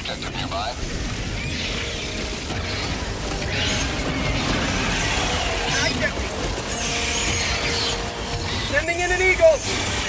objective nearby. Sending in an eagle!